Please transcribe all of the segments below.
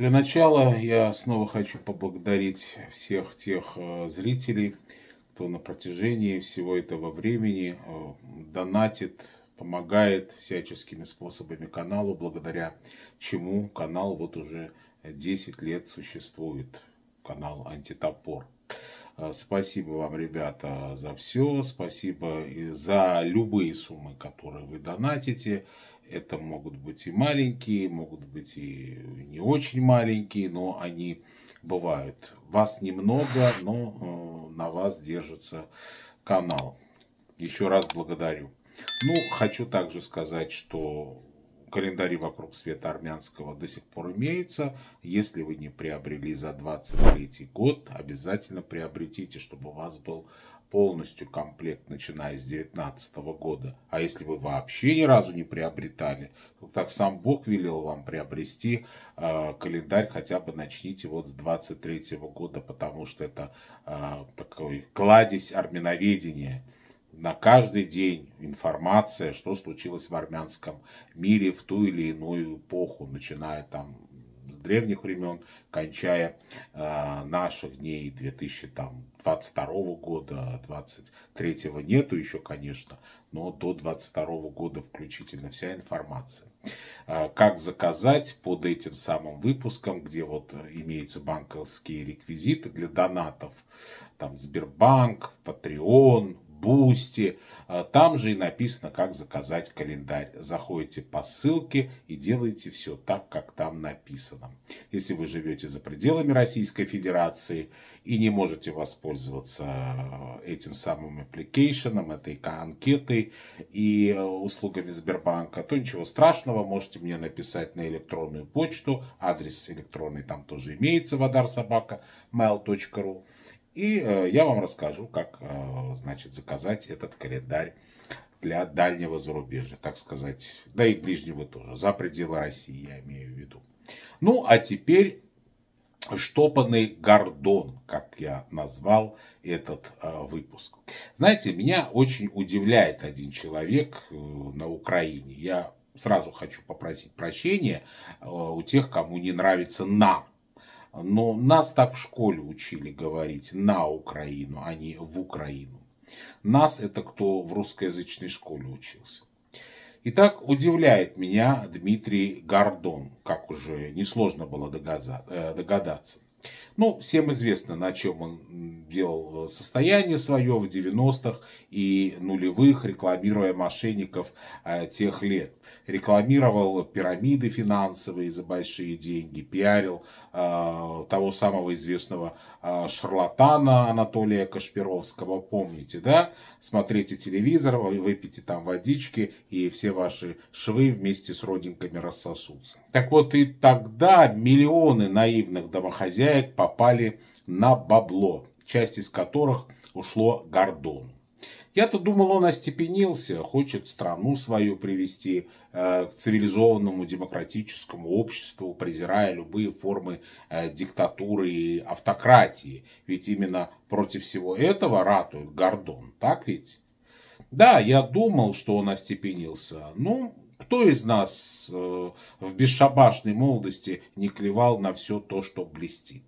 Для начала я снова хочу поблагодарить всех тех э, зрителей, кто на протяжении всего этого времени э, донатит, помогает всяческими способами каналу, благодаря чему канал вот уже 10 лет существует, канал Антитопор. Э, спасибо вам, ребята, за все. Спасибо и за любые суммы, которые вы донатите. Это могут быть и маленькие, могут быть и не очень маленькие, но они бывают. Вас немного, но э, на вас держится канал. Еще раз благодарю. Ну, хочу также сказать, что календари вокруг света армянского до сих пор имеются. Если вы не приобрели за 23 год, обязательно приобретите, чтобы у вас был полностью комплект, начиная с 2019 года. А если вы вообще ни разу не приобретали, то так сам Бог велел вам приобрести э, календарь, хотя бы начните вот с 23 года, потому что это э, такой кладезь армяноведения. На каждый день информация, что случилось в армянском мире в ту или иную эпоху, начиная там древних времен, кончая э, наших дней 2022 года, 23 нету еще, конечно, но до 22 года включительно вся информация. Э, как заказать под этим самым выпуском, где вот имеются банковские реквизиты для донатов, там Сбербанк, Patreon, Boosty. А, там же и написано, как заказать календарь. Заходите по ссылке и делаете все так, как там написано. Если вы живете за пределами Российской Федерации и не можете воспользоваться а, этим самым application, этой анкетой и а, услугами Сбербанка, то ничего страшного, можете мне написать на электронную почту. Адрес электронный там тоже имеется, vadarsobaka.mail.ru. И э, я вам расскажу, как э, значит, заказать этот календарь для дальнего зарубежья, так сказать, да и ближнего тоже, за пределы России я имею в виду. Ну, а теперь штопанный гордон, как я назвал этот э, выпуск. Знаете, меня очень удивляет один человек на Украине. Я сразу хочу попросить прощения у тех, кому не нравится «на». Но нас так в школе учили говорить на Украину, а не в Украину. Нас это кто в русскоязычной школе учился. Итак, удивляет меня Дмитрий Гордон, как уже несложно было э, догадаться. Ну, всем известно, на чем он делал состояние свое в 90-х и нулевых, рекламируя мошенников э, тех лет. Рекламировал пирамиды финансовые за большие деньги, пиарил э, того самого известного э, шарлатана Анатолия Кашпировского, помните, да? Смотрите телевизор, выпейте там водички, и все ваши швы вместе с родинками рассосутся. Так вот, и тогда миллионы наивных домохозяек попали на бабло, часть из которых ушло Гордону. Я-то думал, он остепенился, хочет страну свою привести э, к цивилизованному демократическому обществу, презирая любые формы э, диктатуры и автократии. Ведь именно против всего этого ратует Гордон, так ведь? Да, я думал, что он остепенился. Ну, кто из нас э, в бесшабашной молодости не клевал на все то, что блестит?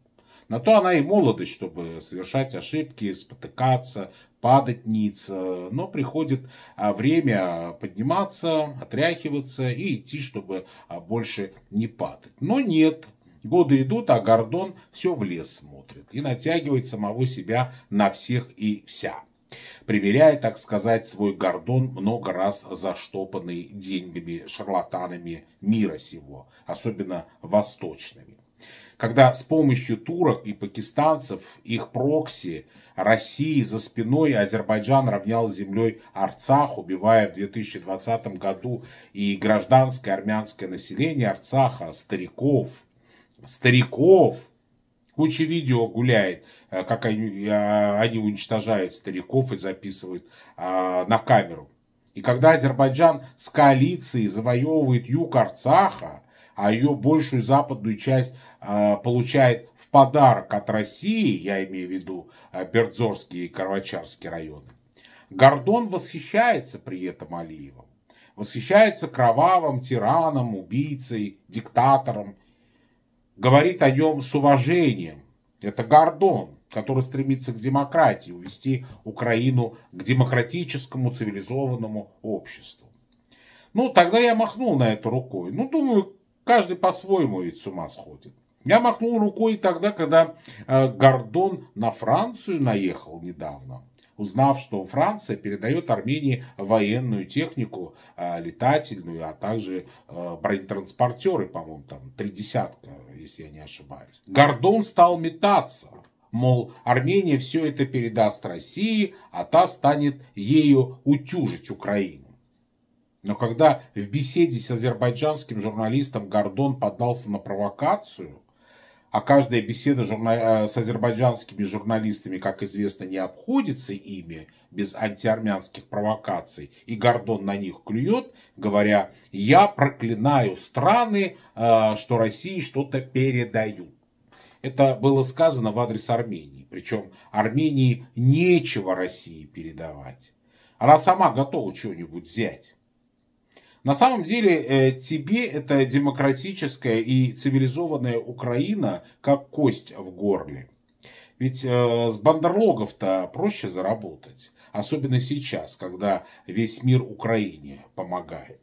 На то она и молодость, чтобы совершать ошибки, спотыкаться, падать ниц. Но приходит а, время подниматься, отряхиваться и идти, чтобы а, больше не падать. Но нет, Годы идут, а Гордон все в лес смотрит и натягивает самого себя на всех и вся. Примеряя, так сказать, свой гордон много раз заштопанный деньгами шарлатанами мира сего, особенно восточными когда с помощью турок и пакистанцев, их прокси, России за спиной Азербайджан равнял землей Арцах, убивая в 2020 году и гражданское армянское население Арцаха, стариков, стариков, Куча видео гуляет, э, как они, э, они уничтожают стариков и записывают а, на камеру. И когда Азербайджан с коалицией завоевывает юг Арцаха, а ее большую западную часть получает в подарок от России, я имею в виду а, Бердзорский и Карвачарский районы, Гордон восхищается при этом Алиевым. Восхищается кровавым тираном, убийцей, диктатором. говорит о нем с уважением. Это Гордон, который стремится к демократии, увести Украину к демократическому цивилизованному обществу. Ну, тогда я махнул на это рукой. Ну, думаю, каждый по-своему ведь с ума сходит. Я махнул рукой тогда, когда э, Гордон на Францию наехал недавно, узнав, что Франция передает Армении военную технику, э, летательную, а также э, бронетранспортеры, по-моему, там три десятка, если я не ошибаюсь. Гордон стал метаться. Мол, Армения все это передаст России, а та станет ею утюжить Украину. Но когда в беседе с азербайджанским журналистом Гордон поддался на провокацию, а каждая беседа журна... Э, с азербайджанскими журналистами, как известно, не обходится ими без антиармянских провокаций, и Гордон на них клюет, говоря, я проклинаю страны, э, что России что-то передают. Это было сказано в адрес Армении. Причем Армении нечего России передавать. Она сама готова что-нибудь взять. На самом деле э, тебе эта демократическая и цивилизованная Украина как кость в горле. Ведь э, с бандерлогов-то проще заработать. Особенно сейчас, когда весь мир Украине помогает.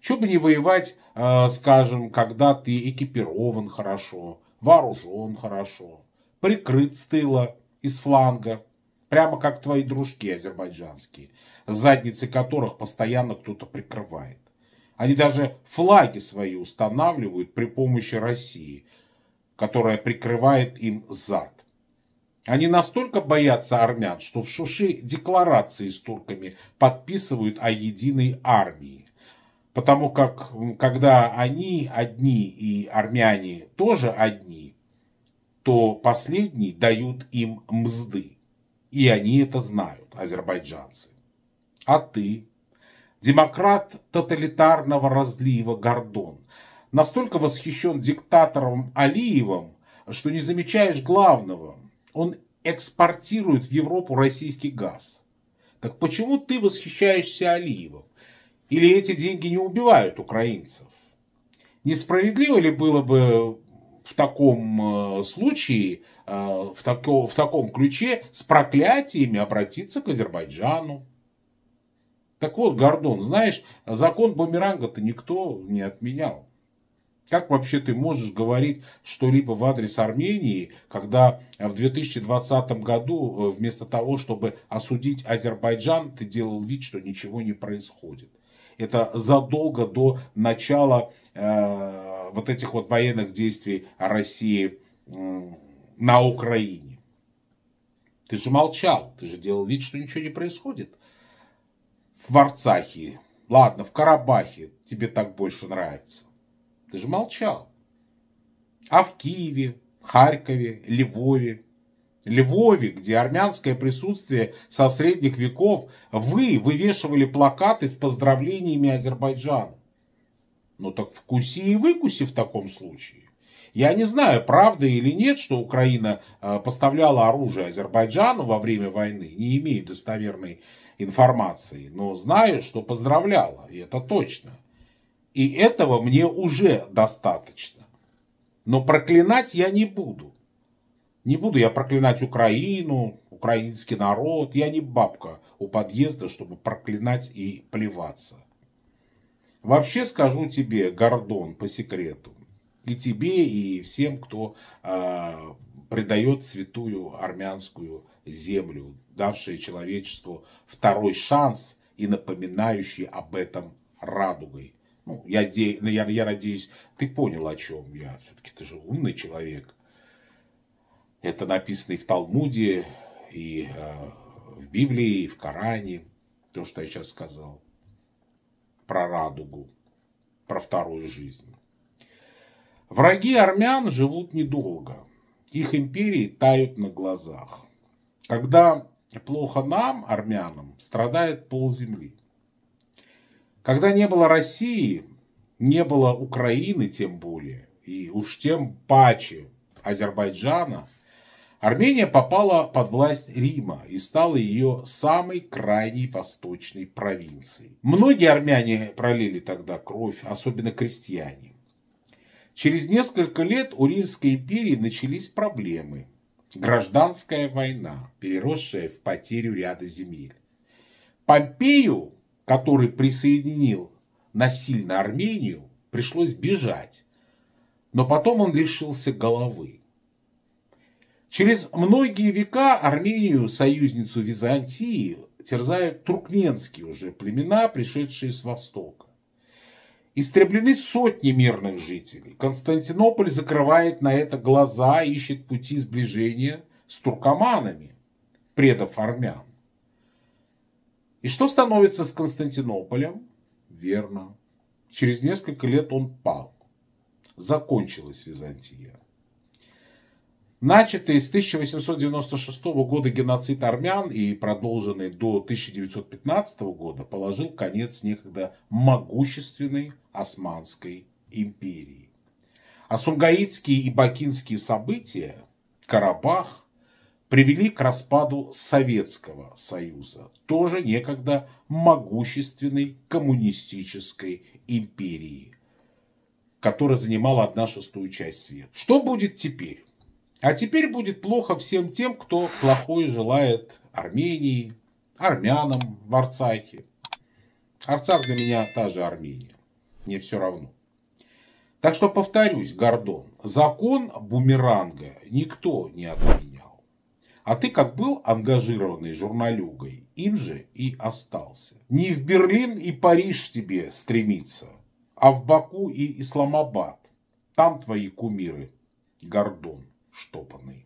Чего бы не воевать, э, скажем, когда ты экипирован хорошо, вооружен хорошо, прикрыт с тыла, из фланга, прямо как твои дружки азербайджанские, задницы которых постоянно кто-то прикрывает. Они даже флаги свои устанавливают при помощи России, которая прикрывает им зад. Они настолько боятся армян, что в Шуши декларации с турками подписывают о единой армии. Потому как, когда они одни и армяне тоже одни, то последние дают им мзды. И они это знают, азербайджанцы. А ты, демократ тоталитарного разлива Гордон, настолько восхищен диктатором Алиевым, что не замечаешь главного. Он экспортирует в Европу российский газ. Так почему ты восхищаешься Алиевым? Или эти деньги не убивают украинцев? Несправедливо ли было бы в таком э, случае, э, в, тако, в таком ключе с проклятиями обратиться к Азербайджану? Так вот, Гордон, знаешь, закон бумеранга-то никто не отменял. Как вообще ты можешь говорить что-либо в адрес Армении, когда в 2020 году э, вместо того, чтобы осудить Азербайджан, ты делал вид, что ничего не происходит? Это задолго до начала э, вот этих вот военных действий России на Украине. Ты же молчал, ты же делал вид, что ничего не происходит. В Арцахе, ладно, в Карабахе тебе так больше нравится. Ты же молчал. А в Киеве, Харькове, Львове, Львове, где армянское присутствие со средних веков, вы вывешивали плакаты с поздравлениями Азербайджана. Ну так вкуси и выкуси в таком случае. Я не знаю, правда или нет, что Украина э, поставляла оружие Азербайджану во время войны, не имею достоверной информации, но знаю, что поздравляла, и это точно. И этого мне уже достаточно. Но проклинать я не буду. Не буду я проклинать Украину, украинский народ. Я не бабка у подъезда, чтобы проклинать и плеваться. Вообще скажу тебе, Гордон, по секрету, и тебе, и всем, кто э, предает святую армянскую землю, давшие человечеству второй шанс и напоминающий об этом радугой. Ну, я, я, я надеюсь, ты понял, о чем я. Все-таки ты же умный человек. Это написано и в Талмуде, и э, в Библии, и в Коране. То, что я сейчас сказал. Про радугу, про вторую жизнь. Враги армян живут недолго. Их империи тают на глазах. Когда плохо нам, армянам, страдает полземли. Когда не было России, не было Украины тем более, и уж тем паче Азербайджана – Армения попала под власть Рима и стала ее самой крайней восточной провинцией. Многие армяне пролили тогда кровь, особенно крестьяне. Через несколько лет у Римской империи начались проблемы. Гражданская война, переросшая в потерю ряда земель. Помпею, который присоединил насильно Армению, пришлось бежать, но потом он лишился головы. Через многие века Армению, союзницу Византии, терзают туркменские уже племена, пришедшие с востока. Истреблены сотни мирных жителей. Константинополь закрывает на это глаза, ищет пути сближения с туркоманами, предов армян. И что становится с Константинополем? Верно. Через несколько лет он пал. Закончилась Византия. Начатый с 1896 года геноцид армян и продолженный до 1915 года положил конец некогда могущественной Османской империи. А сунгаитские и бакинские события, Карабах, привели к распаду Советского Союза, тоже некогда могущественной коммунистической империи, которая занимала одна шестую часть света. Что будет теперь? А теперь будет плохо всем тем, кто плохое желает Армении, армянам в Арцахе. Арцах для меня та же Армения. Мне все равно. Так что повторюсь, Гордон, закон бумеранга никто не отменял. А ты как был ангажированный журналюгой, им же и остался. Не в Берлин и Париж тебе стремиться, а в Баку и Исламабад. Там твои кумиры, Гордон штопанный.